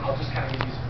I'll just kind of give you some